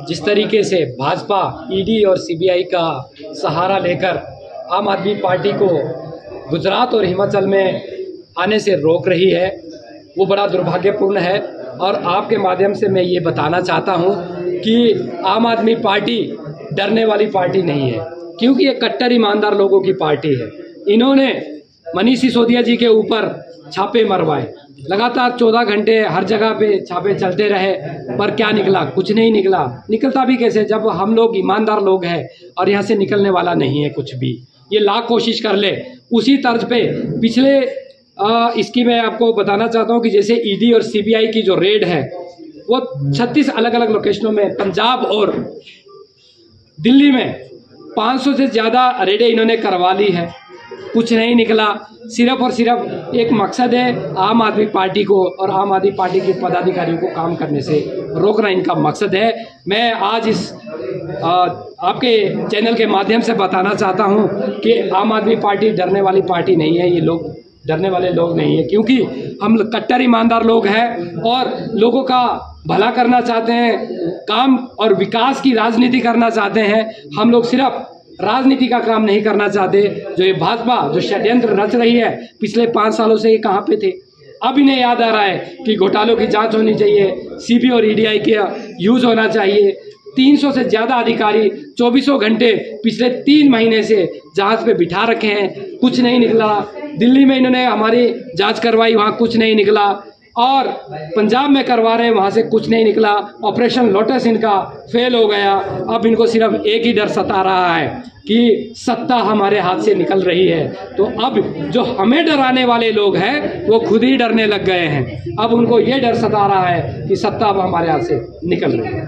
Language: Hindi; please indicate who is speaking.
Speaker 1: जिस तरीके से भाजपा ईडी और सीबीआई का सहारा लेकर आम आदमी पार्टी को गुजरात और हिमाचल में आने से रोक रही है, वो बड़ा दुर्भाग्यपूर्ण है। और आपके माध्यम से मैं ये बताना चाहता हूँ कि आम आदमी पार्टी डरने वाली पार्टी नहीं है, क्योंकि ये कट्टर ईमानदार लोगों की पार्टी है। इन्होंने मनीष सिसोदिया जी के ऊपर छापे मरवाए। लगातार चौदह घंटे हर जगह पे छापे चलते रहे पर क्या निकला? कुछ नहीं निकला। निकलता भी कैसे? जब हम लोग ईमानदार लोग हैं और यहाँ से निकलने वाला नहीं है कुछ भी। ये लाख कोशिश कर ले। उसी तर्ज पे पिछले आ, इसकी मैं आपको बताना चाहता हूँ कि जैसे ईडी और सीबीआई की जो रेड है वो 36 अलग अलग लोकेशनों में पंजाब और दिल्ली में 500 से ज़्यादा रेडें इन्होंने करवा ली है। कुछ नहीं निकला। सिर्फ़ और सिर्फ़ एक मकसद है आम आदमी पार्टी को और आम आदमी पार्टी के पदाधिकारियों को काम करने से रोकना इनका मकसद है। मैं आज इस आ, आपके चैनल के माध्यम से बताना चाहता हूँ कि आम आदमी पार्टी डरने वाली पार्टी नहीं है ये लोग डरने वाले लोग नहीं है क्योंकि हम कट्टर ईमानदार लोग हैं और लोगों का भला करना चाहते हैं काम और विकास की राजनीति करना चाहते हैं। हम लोग सिर्फ़ राजनीति का काम नहीं करना चाहते, जो ये भाजपा, जो षड्यंत्र रच रही है, पिछले पाँच सालों से ये कहाँ पे थे? अब इन्हें याद आ रहा है कि घोटालों की जाँच होनी चाहिए, सीबी और ईडीआई का यूज़ होना चाहिए। 300 से ज़्यादा अधिकारी चौबीसों घंटे पिछले तीन महीने से जाँच पे बिठा रखे हैं, कुछ नहीं निकला। दिल्ली में इन्होंने हमारी जाँच करवाई, वहाँ कुछ नहीं निकला। और पंजाब में करवा रहे हैं, वहाँ से कुछ नहीं निकला। ऑपरेशन लोटस इनका फेल हो गया। अब इनको सिर्फ़ एक ही डर सता रहा है कि सत्ता हमारे हाथ से निकल रही है। तो अब जो हमें डराने वाले लोग हैं, वो खुद ही डरने लग गए हैं। अब उनको ये डर सता रहा है कि सत्ता अब हमारे हाथ से निकल रही है।